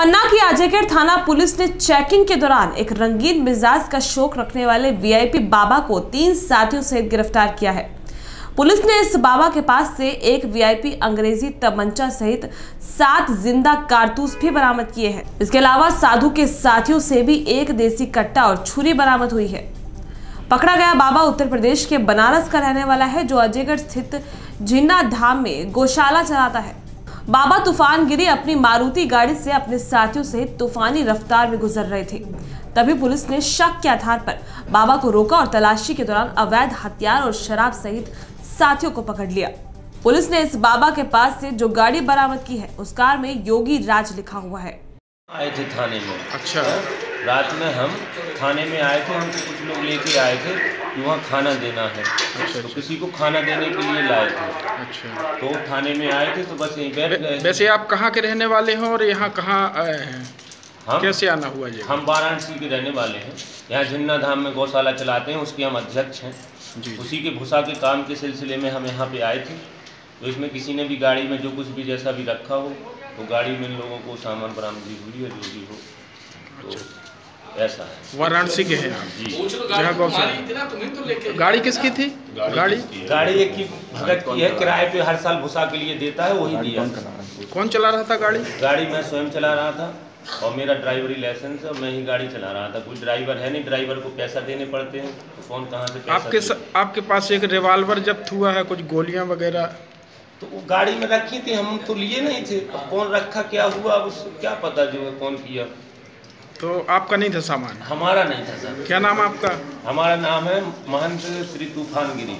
पन्ना की आजयगढ़ थाना पुलिस ने चेकिंग के दौरान एक रंगीन मिजाज का शौक रखने वाले वीआईपी बाबा को तीन साथियों सहित गिरफ़्तार किया है। पुलिस ने इस बाबा के पास से एक वीआईपी अंग्रेज़ी तमंचा सहित सात ज़िंदा कारतूस भी बरामद किए हैं। इसके अलावा साधु के साथियों से भी एक देसी कट्टा और छुरी बरामद हुई है। पकड़ा गया बाबा उत्तर प्रदेश के बनारस का रहने वाला है, जो अजयगढ़ स्थित जिन्ना धाम में गौशाला चलाता है। बाबा तूफ़ान गिरी अपनी मारुति गाड़ी से अपने साथियों सहित तूफानी रफ्तार में गुजर रहे थे। तभी पुलिस ने शक के आधार पर बाबा को रोका और तलाशी के दौरान अवैध हथियार और शराब सहित साथियों को पकड़ लिया। पुलिस ने इस बाबा के पास से जो गाड़ी बरामद की है उस कार में योगी राज लिखा हुआ है। आए थे थाने में। अच्छा। रात में हम थाने में आए थे हमको कुछ लोग लेके आए थे। वहाँ खाना देना है। अच्छा तो किसी को खाना देने के लिए लाए थे। अच्छा। तो थाने में आए थे तो बस यहीं बैठ गए। वैसे आप कहाँ के रहने वाले हैं और यहाँ कहाँ आए हैं? हम कैसे आना हुआ जी हम वाराणसी के रहने वाले हैं। यहाँ झन्ना धाम में गौशाला चलाते हैं उसके हम अध्यक्ष हैं। जी उसी के भूसा के काम के सिलसिले में हम यहाँ पे आए थे। तो इसमें किसी ने भी गाड़ी में जो कुछ भी जैसा भी रखा हो तो गाड़ी में इन लोगों को सामान बरामदगी हुई है जो भी हो। तो ऐसा। वाराणसी के हैं जहाँ गौशाला गाड़ी किसकी थी? गाड़ी गाड़ी? एक की भगत की है किराए पे हर साल भूसा के लिए देता है वही दिया। कौन चला रहा था गाड़ी? गाड़ी मैं स्वयं चला रहा था और मेरा ड्राइवरी लाइसेंस है मैं ही गाड़ी चला रहा था। कोई ड्राइवर है नहीं ड्राइवर को पैसा देने पड़ते हैं तो कौन कहाँ से पैसा आपके स, आपके पास एक रिवाल्वर जब्त हुआ है कुछ गोलियाँ वगैरह? तो वो गाड़ी में रखी थी हम तो लिए नहीं थे। कौन रखा क्या हुआ अब उससे क्या पता जो है कौन किया। तो आपका नहीं था सामान? हमारा नहीं था सर। क्या नाम आपका? हमारा नाम है महंत श्री तूफ़ान गिरी